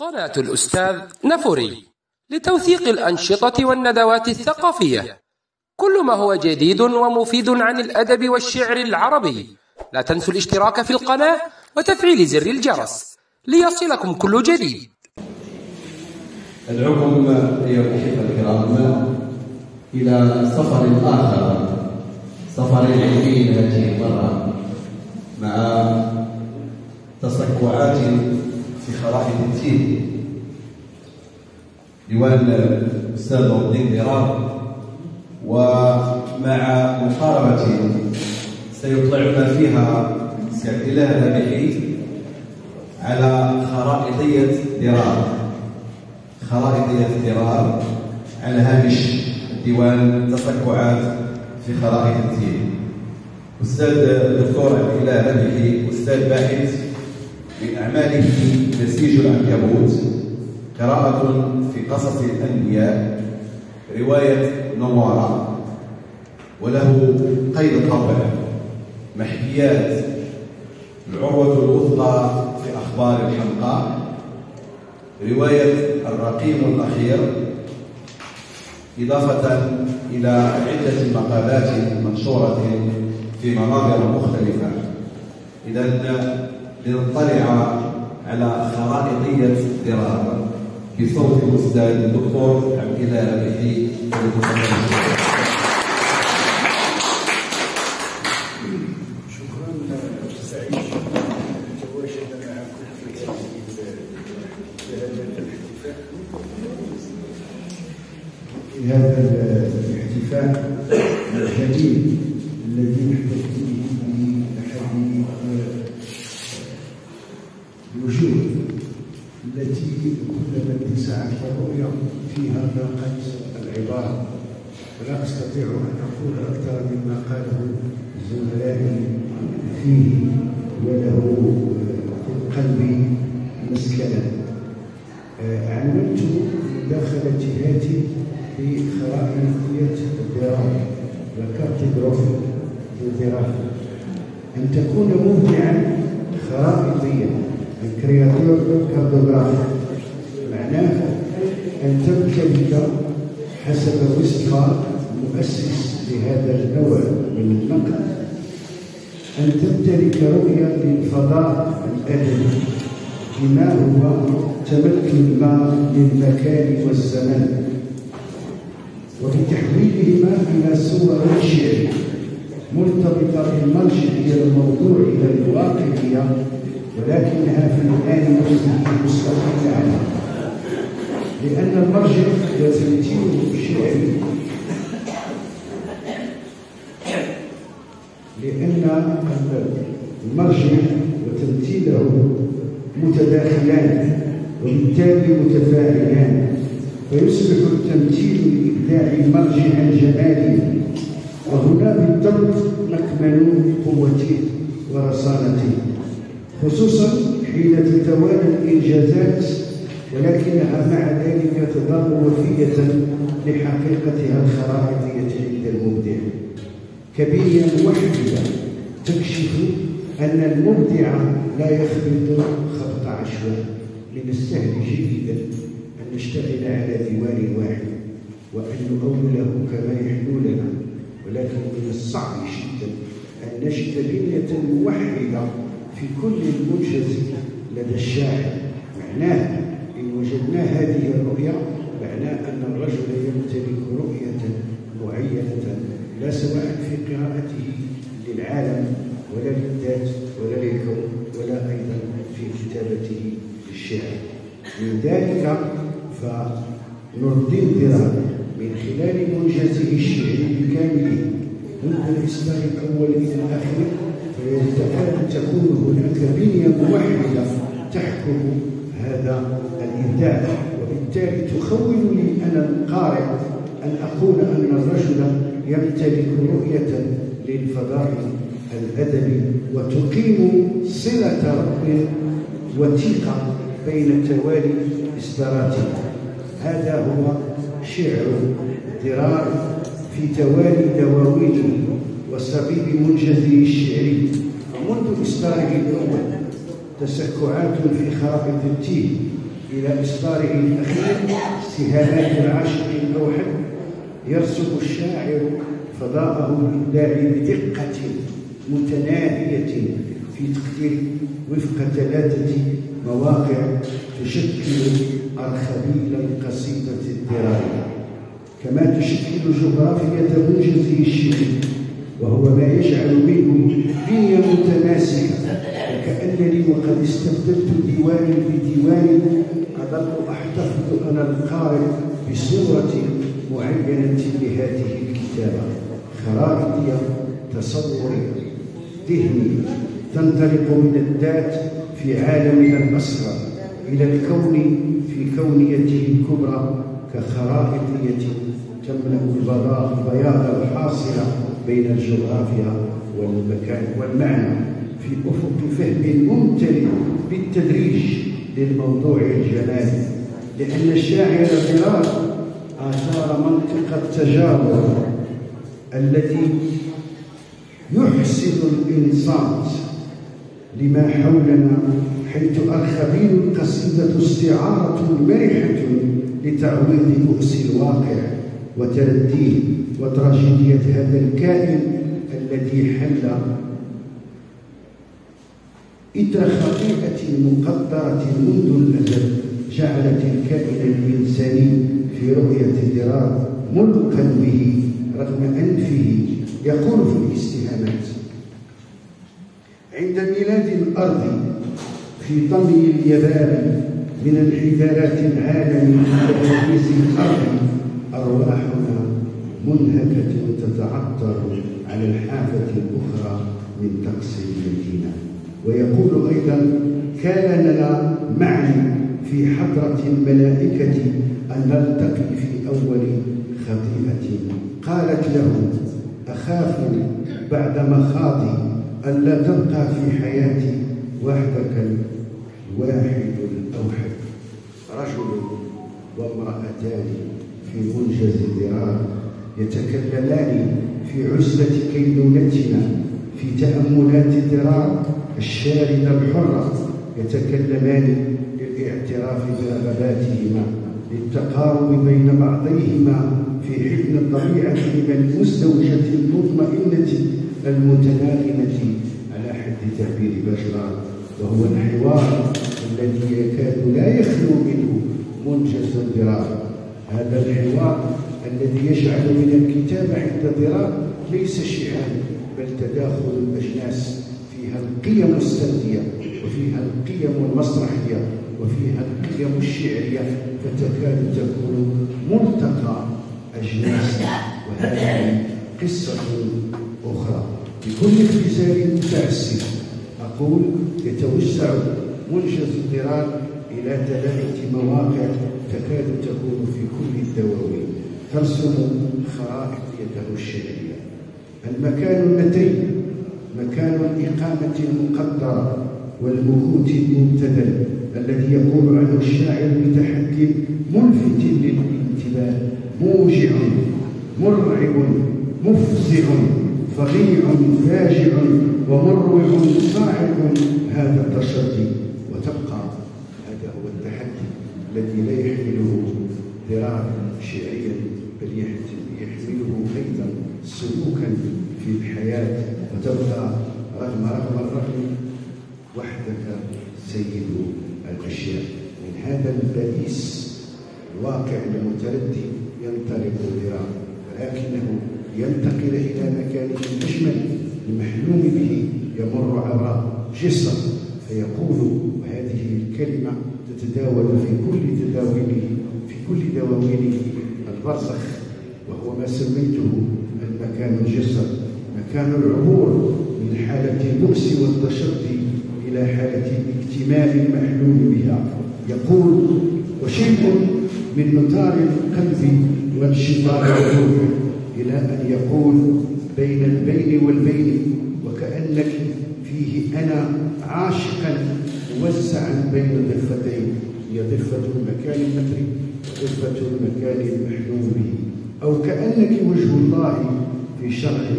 قناة الأستاذ نفوري لتوثيق الأنشطة والندوات الثقافية. كل ما هو جديد ومفيد عن الأدب والشعر العربي. لا تنسوا الاشتراك في القناة وتفعيل زر الجرس ليصلكم كل جديد. أدعوكم أيها الأحبة الكرام إلى سفر آخر سفر علمي هذه المرة مع تصكعات في خرائط التين ديوان الأستاذ نور الدين درار ومع مقاربة سيطلعنا فيها سعد الله الربيعي على خرائطية درار خرائطية درار على هامش ديوان تصكعات في خرائط التين أستاذ الدكتور عبد الله الربيعي أستاذ باحث من أعماله نسيج العنكبوت قراءة في قصص الأنبياء رواية نوارة وله قيد الطبع محكيات العروة الوثقى في أخبار الحمقاء رواية الرقيم الأخير إضافة إلى عدة مقالات منشورة في مناظر مختلفة. إذا لنطلع على خرائطية دراسة بصوت الأستاذ الدكتور عبد الله الربيعي في هذا الاحتفال الجديد الذي اتسعت الرؤيا فيها ضاقت العبارة. ولا أستطيع أن أقول أكثر مما قاله زملائي فيه وله في القلب مسكنا علمت داخل جهاتي في خرائطية الدراسة وكارتوغرافي الدراسة أن تكون مبدعا خرائطيا الكرياتور كاردوغراف معناه أن تمتلك حسب وصف مؤسس لهذا النوع من النقد. أن تمتلك رؤية للفضاء الأدبي بما هو تمكن ما للمكان والزمان. وبتحويلهما إلى صور شعر مرتبطة بالمرجع إلى الموضوع إلى الواقعية ولكنها في الآن مستقلة. لأن المرجع وتمثيله الشعري لأن المرجع وتمثيله متداخلان وبالتالي متفاعلان. فيصبح التمثيل الإبداعي مرجعا جماليا وهنا بالضبط مكمن قوته ورصانته خصوصا حين تتوالى الإنجازات ولكنها مع ذلك تظل وفية لحقيقتها الخرائطية عند المبدع. كبيرة موحدة تكشف أن المبدع لا يخبط خبط عشواء من السهل جدا أن نشتغل على ديوان واحد وأن نؤوله كما يحلو لنا. ولكن من الصعب جدا أن نجد بنية موحدة في كل المنجز لدى الشاعر. معناه وجدنا هذه الرؤية معناه أن الرجل يمتلك رؤية معينة لا سواء في قراءته للعالم ولا للذات ولا للكون ولا أيضا في كتابته للشعر. من ذلك الدين درار من خلال منجزه الشعري بكامله. منذ الإصدار الأول إلى الآخر فيتكاد تكون هناك بنية موحدة تحكم هذا الإبداع وبالتالي تخول لي أنا القارئ أن أقول أن الرجل يمتلك رؤية للفضاء الأدبي وتقيم صلة رب وثيقة بين توالي إصداراته. هذا هو شعر درار في توالي دواوينه وصبيب منجزه الشعري. منذ إصداره الأول تسكعات في خرائط التيه إلى إصداره الأخير استهامات العاشق الأوحد يرسم الشاعر فضاءه الإبداع بدقة متناهية في تقدير وفق ثلاثة مواقع تشكل أرخبيل القصيدة الدرارية كما تشكل جغرافية منجزه الشعري وهو ما يجعل منه بنية متماسكة. وكأنني وقد استبدلت ديواني بديوان أظل أحتفظ أنا القارئ بصورة معينة لهذه الكتابة. خرائط تصور ذهني تنطلق من الذات في عالمنا الأسرى إلى الكون في كونيته الكبرى. كخرائطية تملأ البياض الحاصل بين الجغرافيا والمكان والمعنى في أفق فهم ممتلئ بالتدريج للموضوع الجمالي لأن الشاعر ضرار آثار منطق التجاوب الذي يحسن الإنصات لما حولنا حيث الخبير القصيدة استعارة مرحة لتعويض بؤس الواقع وترديه. وتراجيدية هذا الكائن الذي حل إثر خطيئة مقدرة منذ الأزل جعلت الكائن الإنساني في رؤية الدرار ملقا به رغم أنفه يقول في الاستهامات عند ميلاد الأرض في طمي اليابان من انحدارات العالم وتحديث الأرض أرواحنا منهكة تتعطر على الحافة الأخرى من طقس المدينة ويقول أيضا كان لنا معنى في حضرة الملائكة أن نلتقي في أول خطيئة. قالت له أخاف بعد مخاضي ألا تبقى في حياتي وحدك الواحد الأوحد. رجل وامرأتان في منجز الدرار يتكلمان في عزلة كينونتنا في تأملات الدرار الشاردة الحرة يتكلمان للاعتراف برغباتهما للتقارب بين بعضيهما في حفظ الطبيعة من المزدوجة المطمئنة المتناغمة على حد تعبير بشرى وهو الحوار الذي يكاد لا يخلو منه منجز الضرار هذا الحوار الذي يجعل من الكتابة عند ضرار ليس شعرا بل تداخل الأجناس فيها القيم السردية وفيها القيم المسرحية وفيها القيم الشعرية فتكاد تكون ملتقى أجناس. وهذه قصة أخرى. بكل اختزال متعسف أقول يتوسع منجز الضرار إلى ثلاثة مواقع تكاد تكون في كل الدواوين. ترسم خرائط يده الشعرية المكان المتري مكان الإقامة المقدرة والمهوت المبتذل الذي يقول عنه الشاعر بتحدي ملفت للانتباه موجع مرعب مفزع فظيع فاجع ومروع صاعق هذا التشدي وتبقى هذا هو التحدي الذي لا يحمله ذراع شعريا بل يحمله أيضا سلوكا في الحياة وتبقى رغم رغم الرغم وحدك سيد الأشياء. من هذا البئيس الواقع المتردي ينطلق ذراع ولكنه ينتقل إلى مكانه الاجمل المحلوم به يمر عبر جسر فيقول وهذه الكلمة تتداول في كل تداوينه في كل دواوينه البرزخ وهو ما سميته المكان الجسر مكان العبور من حالة البؤس والتشظي إلى حالة الاكتمال المحلوم بها. يقول وشيء من مطار القلب وانشطار الروح إلى أن يقول بين البين والبين وكأنك فيه أنا عاشقا موزعا بين ضفتين هي ضفة المكان المتري وضفة المكان المحلوم به أو كأنك وجه الله في شرح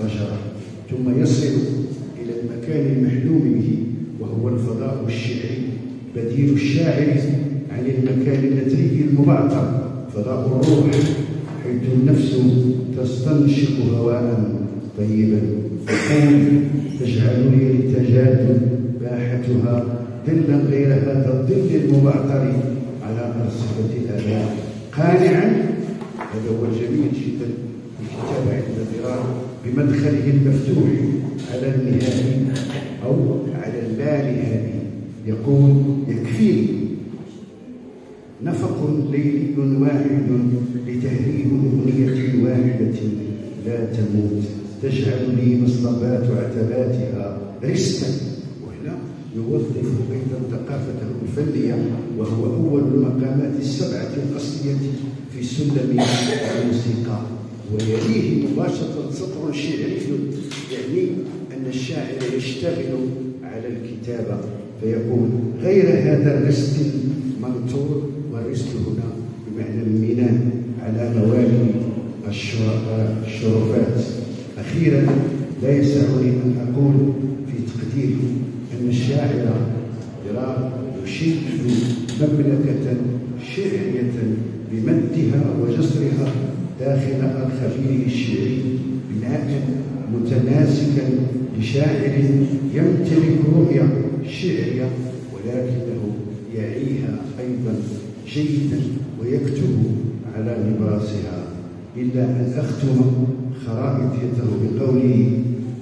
فجرة ثم يصل إلى المكان المحلوم به وهو الفضاء الشعري بديل الشاعر عن المكان النتري المبعثر فضاء الروح حيث النفس تستنشق هواء. طيبا يقول تجعلني للتجاد باحتها ظلا غير هذا الظل المبعثر على أرصفة آلاء قانعا هذا هو الجميل جدا في كتاب عند الدراسة بمدخله المفتوح على النهائي أو على اللانهائي يقول يكفيني نفق ليلي واحد لتهريب أغنية واحدة لا تموت. تجعل لي مصطبات عتباتها رسما وهنا يوظف أيضا ثقافته الفنية وهو أول المقامات السبعة الأصلية في سلم الموسيقى. ويليه مباشرة سطر شعري يعني أن الشاعر يشتغل على الكتابة. فيقول غير هذا الرست المنثور والرست هنا بمعنى الميناء على موالي الشرفات. أخيرا لا يسعني أن أقول في تقديري أن الشاعر يشيد مملكة شعرية بمدها وجسرها داخل الخبير الشعري بناء متناسكا لشاعر يمتلك رؤية شعرية ولكنه يعيها أيضا جيدا ويكتب على نبراسها إلا أن أختم خرائطيته بقوله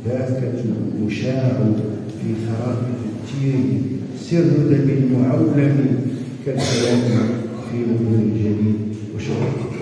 ذاك المشاع في خرائط التير. سر دم معولم كالكلام في مدن الجليل وشرطه